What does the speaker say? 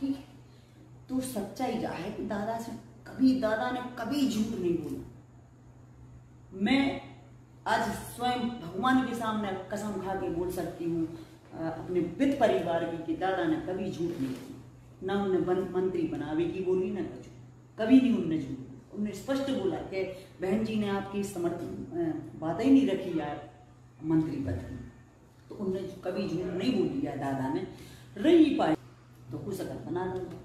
ठीक है? तो सच्चाई यह है कि दादा से कभी, दादा ने कभी झूठ नहीं बोला? मैं आज स्वयं भगवान के सामने कसम खा के बोल सकती हूँ अपने वित्त परिवार की कि दादा ने कभी झूठ नहीं बोला। ना उन्हें मंत्री बनावे की बोली, ना कुछ। कभी नहीं उनने झूठ उन्होंने स्पष्ट बोला कि बहन जी ने आपकी समर्थन बात ही नहीं रखी यार, मंत्री पद की तो उन्होंने कभी झूठ नहीं बोली यार दादा ने। रही पाई तो कुछ अगर बना लूँगा